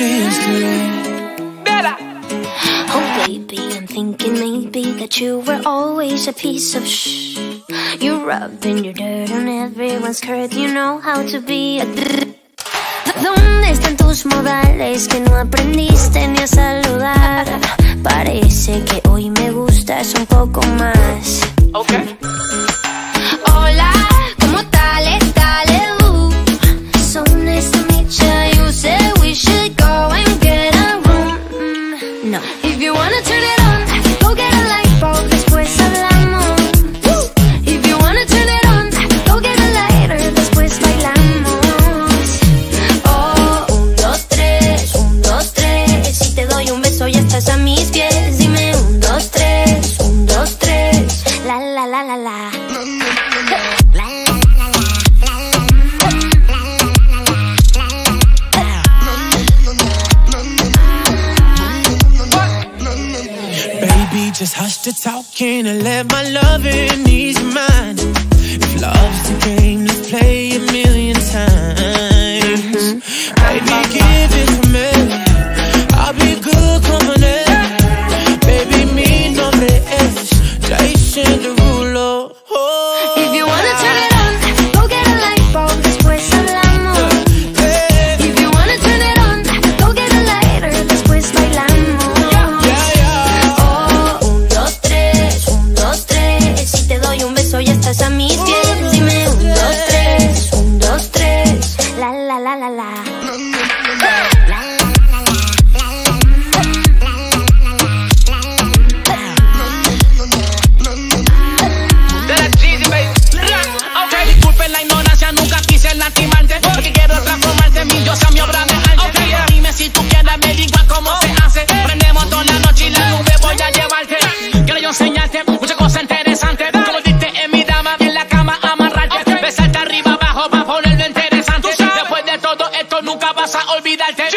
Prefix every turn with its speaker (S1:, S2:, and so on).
S1: dreams tonight. Better. Oh baby, I'm thinking maybe that you were always a piece of shh. You're rubbing your dirt on everyone's curve. You know how to be a. ¿Dónde están tus modales que no aprendiste ni a saludar? Parece que hoy me gustas un poco más.
S2: Okay.
S1: Hola.
S3: Just hush the talking and let my loving ease your mind. If love's the game.
S1: olvídate